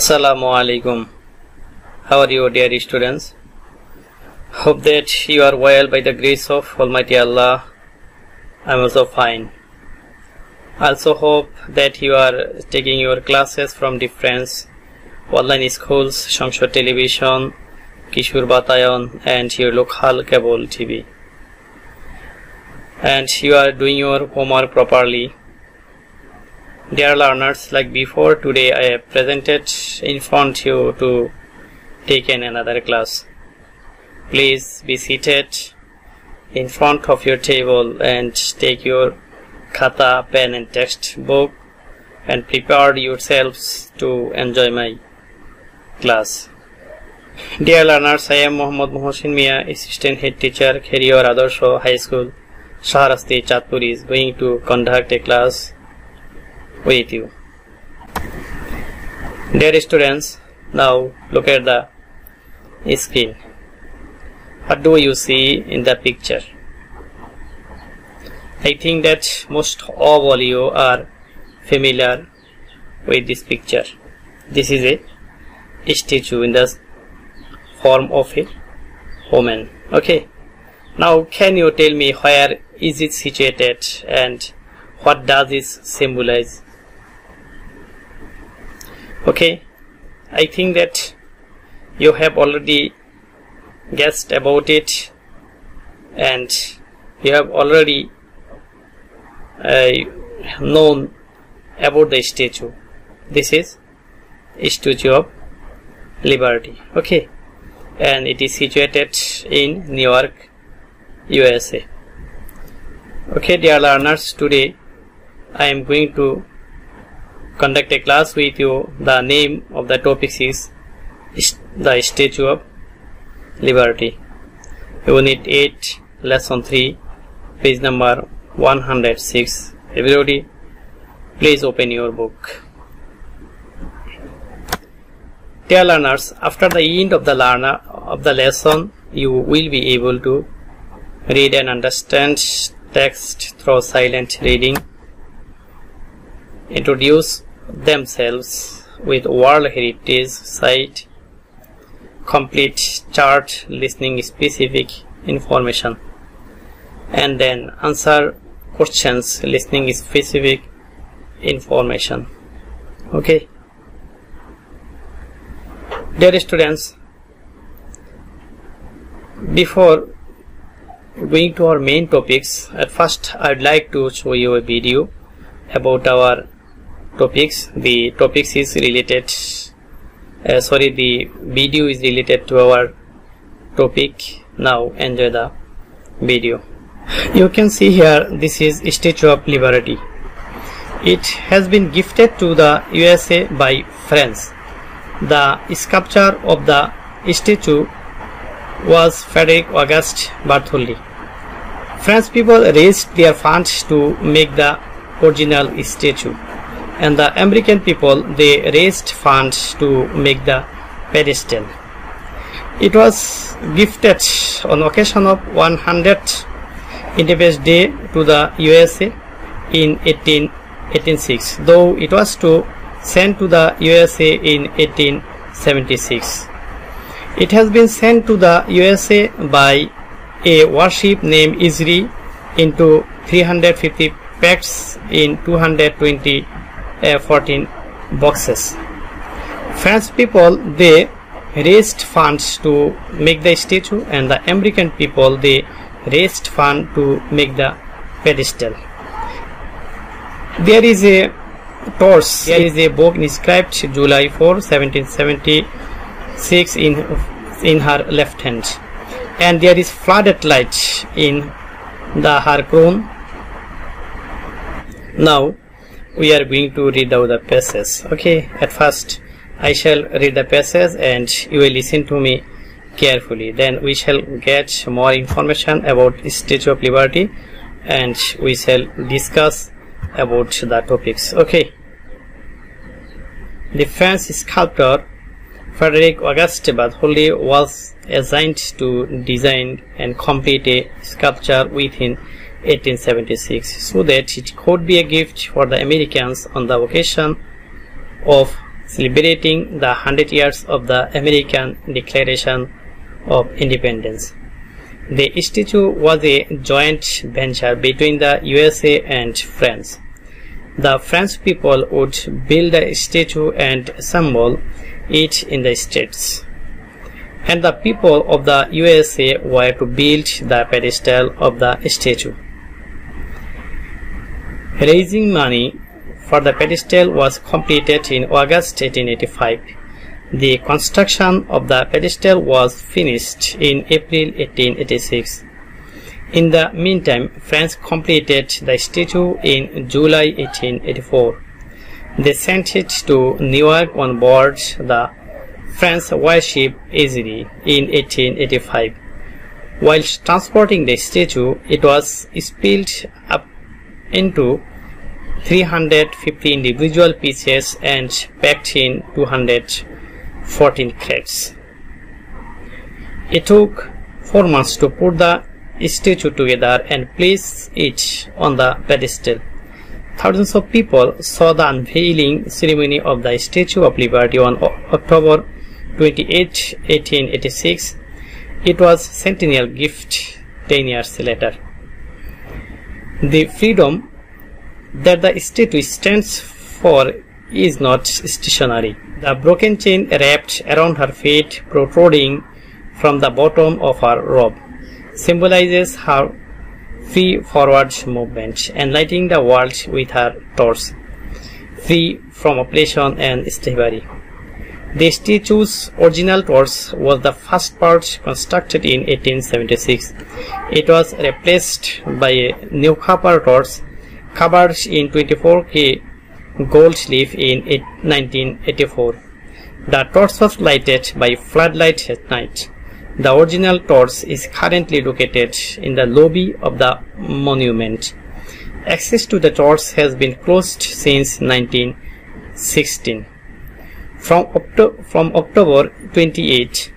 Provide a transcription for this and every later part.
Assalamu alaikum. How are you, dear students? Hope that you are well by the grace of Almighty Allah. I am also fine. Also hope that you are taking your classes from different online schools, Shangshor Television, Kishur Batayan, and your local cable TV. And you are doing your homework properly Dear learners, like before, today I have presented in front you to take in another class. Please be seated in front of your table and take your khata, pen and textbook and prepare yourselves to enjoy my class. Dear learners, I am Muhammad Mohsin Mia, Assistant Head Teacher, Kherior Adarsho High School, Shaharasti Chatpur is going to conduct a class with you. Dear students, now look at the screen. What do you see in the picture? I think that most of all you are familiar with this picture. This is a statue in the form of a woman. Okay. Now can you tell me where is it situated and what does it symbolize? Okay? I think that you have already guessed about it and you have already uh, known about the statue. This is statue of liberty. Okay? And it is situated in New York USA okay dear learners today I am going to conduct a class with you. The name of the topic is the Statue of Liberty. Unit 8, Lesson 3, page number 106. Everybody, please open your book. Dear learners, after the end of the learner of the lesson, you will be able to read and understand text through silent reading introduce themselves with World Heritage Site, complete chart listening specific information, and then answer questions listening specific information. Okay. Dear students, before going to our main topics, at first I'd like to show you a video about our topics. The topics is related uh, sorry the video is related to our topic. Now enjoy the video. You can see here this is statue of liberty. It has been gifted to the usa by france. The sculpture of the statue was frederick auguste bartholdi. French people raised their funds to make the original statue and the American people they raised funds to make the pedestal. It was gifted on occasion of 100th Independence Day to the USA in 1886, though it was to sent to the USA in 1876. It has been sent to the USA by a warship named Erie into 350 packs in 220 uh, 14 boxes. French people they raised funds to make the statue and the American people they raised fund to make the pedestal. There is a torch, there is a book inscribed July 4, 1776 in, in her left hand and there is flooded light in the her crown. Now we are going to read out the passage okay at first I shall read the passage and you will listen to me carefully. Then we shall get more information about Statue of Liberty and we shall discuss about the topics. Okay. The French sculptor Frederick Auguste Bartholdi was assigned to design and complete a sculpture within 1876 so that it could be a gift for the Americans on the occasion of celebrating the 100 years of the American Declaration of Independence. The statue was a joint venture between the USA and France. The French people would build a statue and assemble it in the States. And the people of the USA were to build the pedestal of the statue. Raising money for the pedestal was completed in August 1885. The construction of the pedestal was finished in April 1886. In the meantime, France completed the statue in July 1884. They sent it to New York on board the French warship Isère in 1885. While transporting the statue, it was spilled up into 350 individual pieces and packed in 214 crates. It took four months to put the statue together and place it on the pedestal. Thousands of people saw the unveiling ceremony of the Statue of Liberty on October 28, 1886. It was centennial gift 10 years later. The freedom that the statue stands for is not stationary. The broken chain wrapped around her feet protruding from the bottom of her robe symbolizes her free forward movement, enlightening the world with her torch, free from oppression and slavery. The statue's original torch was the first part constructed in 1876. It was replaced by a new copper torch covered in 24K gold leaf in 1984. The torch was lighted by floodlight at night. The original torch is currently located in the lobby of the monument. Access to the torch has been closed since 1916. From, Octo from October 28,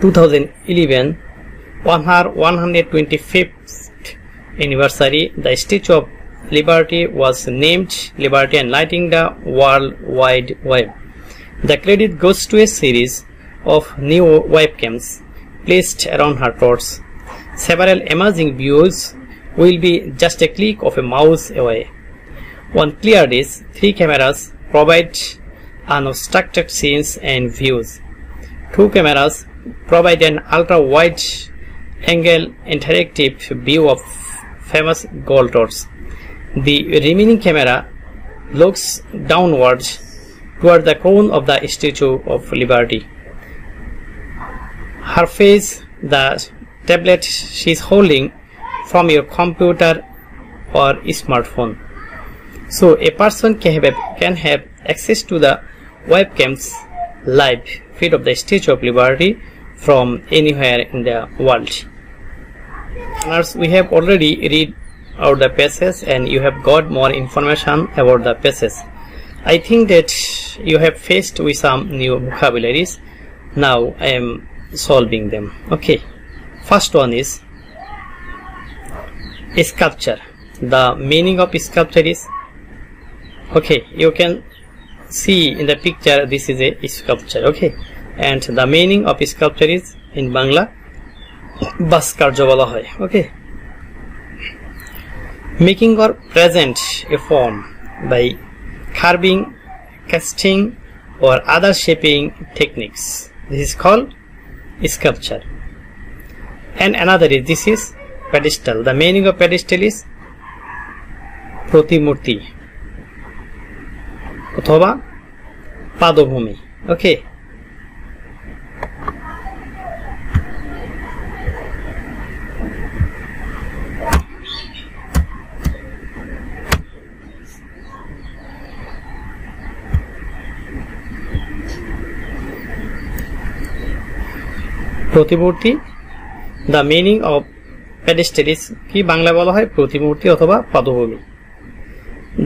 2011, on her 125th anniversary, the Statue of Liberty was named Liberty Enlightening the World Wide Web. The credit goes to a series of new webcams placed around her torch. Several amazing views will be just a click of a mouse away. On clear days, three cameras provide unobstructed scenes and views. Two cameras provide an ultra-wide angle interactive view of famous gold torch. The remaining camera looks downwards toward the crown of the Statue of Liberty her face the tablet she is holding from your computer or smartphone so a person can have, can have access to the webcams live feed of the statue of liberty from anywhere in the world. As we have already read out the passage and you have got more information about the passage i think that you have faced with some new vocabularies. Now i am solving them. Okay. First one is sculpture. The meaning of sculpture is okay you can see in the picture this is a sculpture okay and the meaning of sculpture is in bangla ভাস্কর্য বলা হয় okay making or present a form by carving casting or other shaping techniques this is called sculpture and another is this is pedestal the meaning of pedestal is প্রতিমূর্তি অথবা পাদভূমি। Okay প্রতিমূর্তি the meaning of pedestal is কি বাংলা বলা হয়? প্রতিমূর্তি অথবা পদভূমি।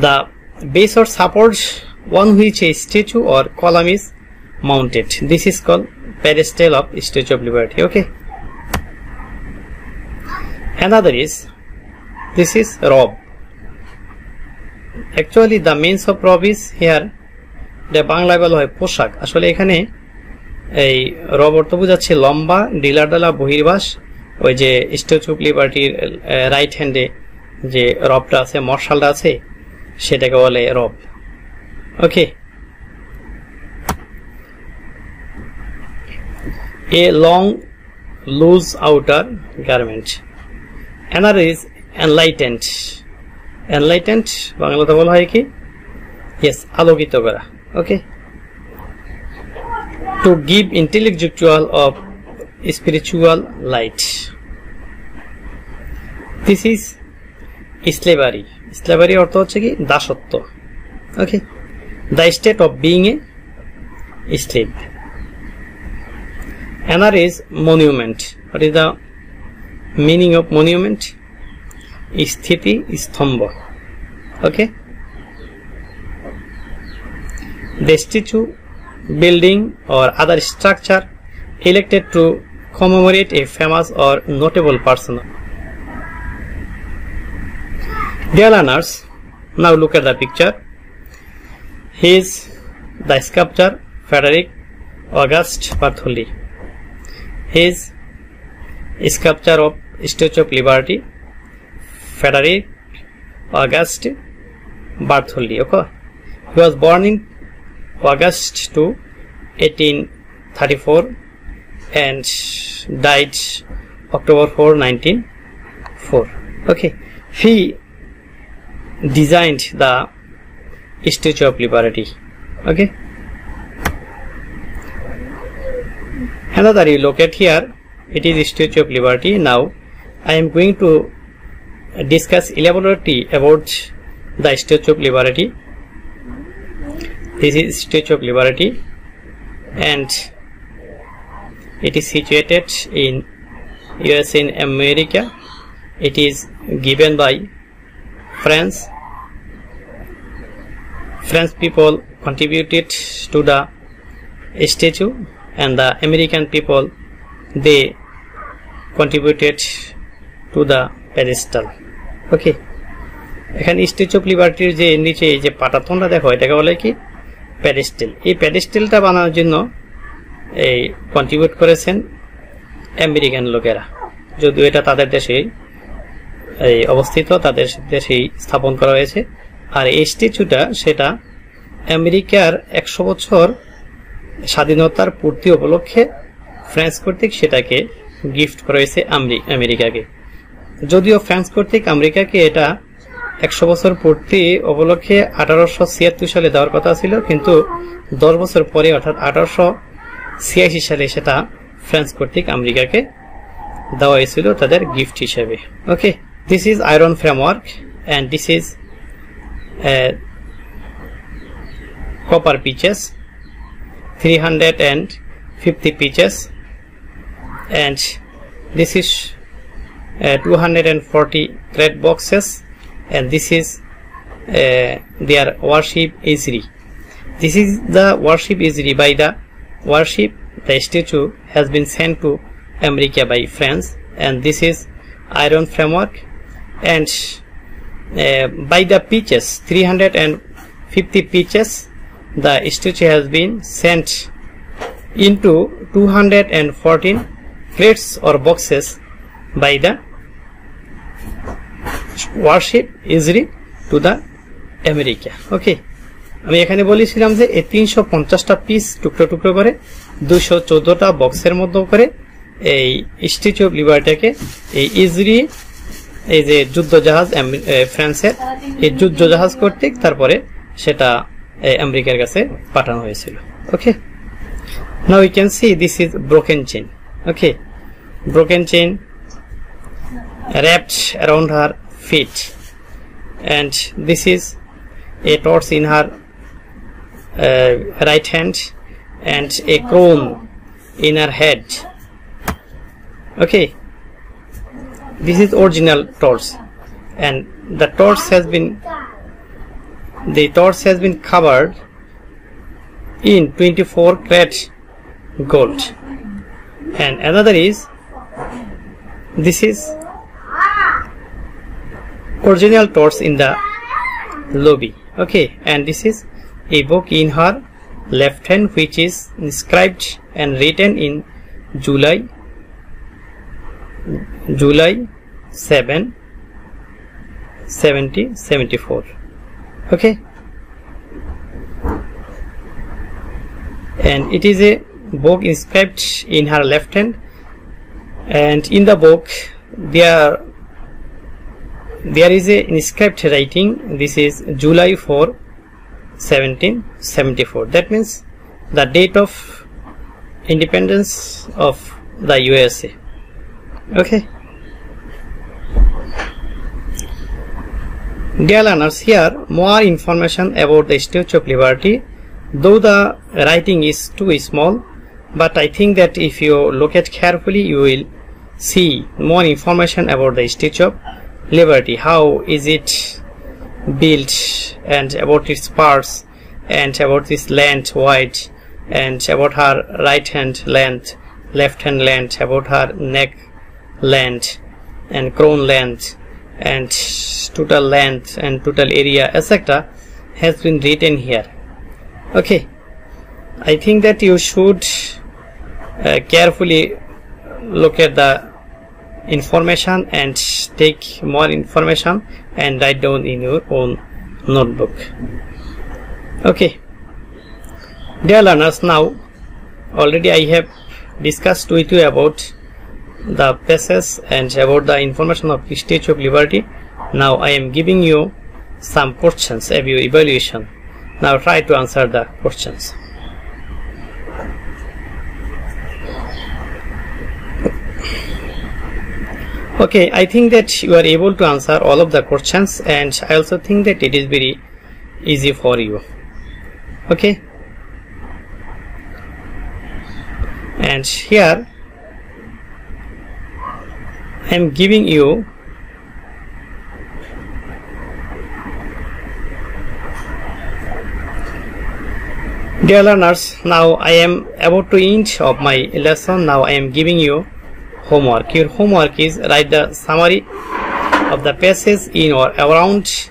The base or support one which a statue or column is mounted this is called pedestal of statue of liberty okay another is this is robe actually the means of robe is here এটা বাংলায় বলা হয় পোশাক আসলে এখানে এই রব অর্থ বোঝাচ্ছে লম্বা ডিলাডালা বহির্বাস ওই যে স্ট্যাচু অফ লিবার্টির রাইট হ্যান্ডে যে রবটা আছে মশালটা আছে সেটাকে বলে রব ওকে a long loose outer garment another is enlightened enlightened বাংলাতে বলা হয় কি yes আলোকিত করা ওকে to give intellectual of spiritual light this is slavery slavery অর্থ হচ্ছে কি দাসত্ব okay the state of being a slave. Another is monument. What is the meaning of monument? Sthiti sthamba. Okay. The statue, building or other structure elected to commemorate a famous or notable person. Dear learners, now look at the picture he is the sculptor frederick august bartholdi his sculpture of Statue of Liberty, Frederick August Bartholdi. Okay, he was born in August 2, 1834, and died October 4, 1904. Okay, he designed the Statue of Liberty. Okay. another you look at here. It is statue of liberty. Now i am going to discuss elaborately about the statue of liberty. This is statue of liberty. And it is situated in us in america. It is given by france french people contributed to the statue and the American people, they contributed to the pedestal. Okay. এখানে statue of লিবার্টির যে নিচে এই যে পাটাতনটা দেখো, এটাকে বলে কি? প্যাডেস্টেল এই প্যাডেস্টেলটা বানানোর জন্য এই কন্ট্রিবিউট করেছেন আমেরিকান লোকেরা। যদিও এটা তাদের দেশে এই অবস্থিত, তাদের দেশেই স্থাপন করা হয়েছে। আর এই স্ট্যাচুটা সেটা আমেরিকার একশো বছর স্বাধীনতার পূর্তি উপলক্ষে ফ্রান্স কর্তৃক সেটাকে গিফট করা হয়েছে আমেরিকাকে। যদিও ফ্রান্স কর্তৃক আমেরিকাকে এটা একশো বছর পূর্তি উপলক্ষে আঠারোশো ছিয়াত্তর সালে দেওয়ার কথা ছিল, কিন্তু দশ বছর পরে, অর্থাৎ আঠারোশো ছিয়াশি সালে সেটা ফ্রান্স কর্তৃক আমেরিকাকে দেওয়া হয়েছিল তাদের গিফট হিসেবে। Okay this is iron framework and this is copper pitches 350 pitches and this is uh, 240 red boxes and this is uh, their worship Isère. this is the worship Isère by the worship the statue has been sent to America by France and this is iron framework and by the pitches 350 pitches the statue has been sent into 214 crates or boxes by the warship Isri to the America. Okay. আমি এখানে বলেছিলাম যে এই তিনশো পঞ্চাশটা piece টুকরো টুকরো করে দুশো চোদ্দটা বক্সের মধ্যে করে এই স্ট্যাচু অফ লিবার্টিকে এই ইজরি এই যে যুদ্ধ জাহাজ ফ্রান্সের এই যুদ্ধ জাহাজ কর্তৃক তারপরে সেটা আমেরিকার কাছে পাঠানো হয়েছিল। Okay? Now you can see this is broken chain okay? Broken chain wrapped around her feet and this is a torch in her right hand and a crown in her head okay? This is original torch. And the torch has been the torch has been covered in 24 karat gold. And another is this is original torch in the lobby. Okay and this is a book in her left hand which is inscribed and written in July July 7 70 74 okay? And it is a book inscribed in her left hand. And in the book there there is a inscribed writing. This is July 4 1774 that means the date of independence of the USA okay Dear learners, here more information about the Statue of Liberty. Though the writing is too small, but I think that if you look at carefully, you will see more information about the Statue of Liberty. How is it built and about its parts and about its length, wide and about her right hand length, left hand length, about her neck length and crown length and total length and total area etc has been written here. Okay. I think that you should uh, carefully look at the information and take more information and write down in your own notebook. Okay. Dear learners now already I have discussed with you about the passage and about the information of Statue of Liberty. Now I am giving you some questions of your evaluation. Now try to answer the questions. Okay, I think that you are able to answer all of the questions and I also think that it is very easy for you. Okay. And here I am giving you Dear learners, now I am about to end of my lesson. Now I am giving you homework. Your homework is write the summary of the passage in or around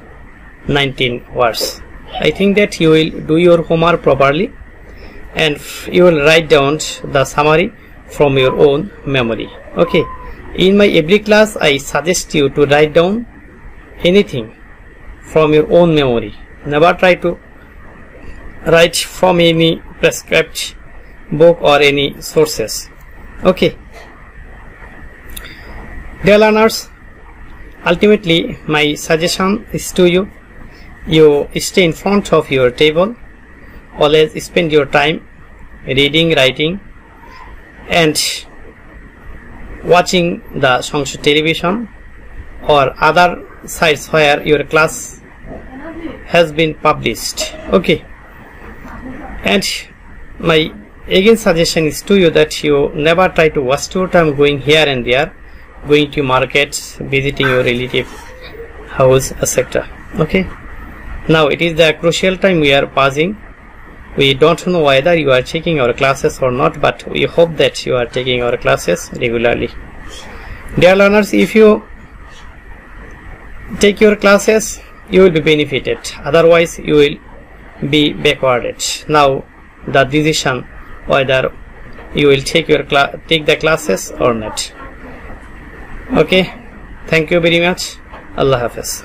19 words. I think that you will do your homework properly and you will write down the summary from your own memory. Okay. In my every class, I suggest you to write down anything from your own memory. Never try to write from any prescribed book or any sources. Okay. Dear learners, ultimately my suggestion is to you, you stay in front of your table, always spend your time reading, writing and watching the Sangsad television or other sites where your class has been published. Okay. And my again suggestion is to you that you never try to waste your time going here and there going to markets visiting your relative house etc okay. Now it is the crucial time we are passing we don't know whether you are taking our classes or not but we hope that you are taking our classes regularly. Dear learners if you take your classes you will be benefited. Otherwise you will be backwarded. Now the decision whether you will take your take the classes or not. Okay? Thank you very much. Allah hafiz